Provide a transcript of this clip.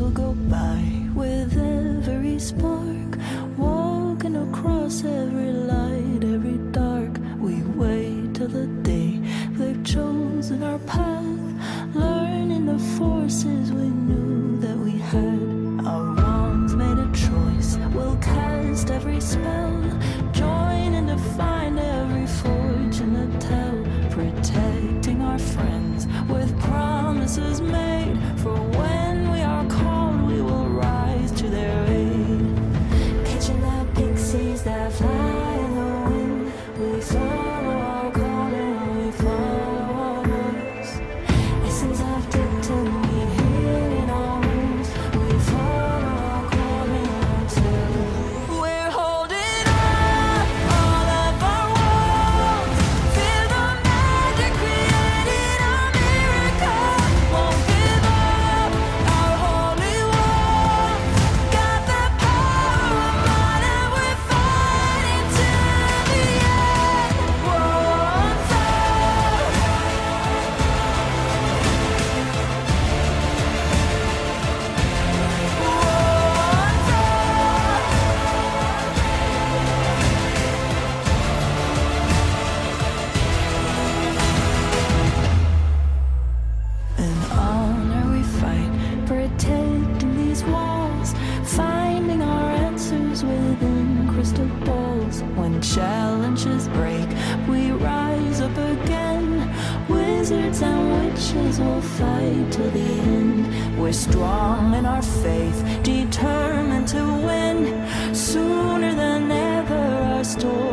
by with every spark, walking across every light, every dark. We wait till the day they've chosen our path, learning the forces we knew that we had. Challenges break, we rise up again. Wizards and witches will fight till the end. We're strong in our faith, determined to win. Sooner than ever, our story.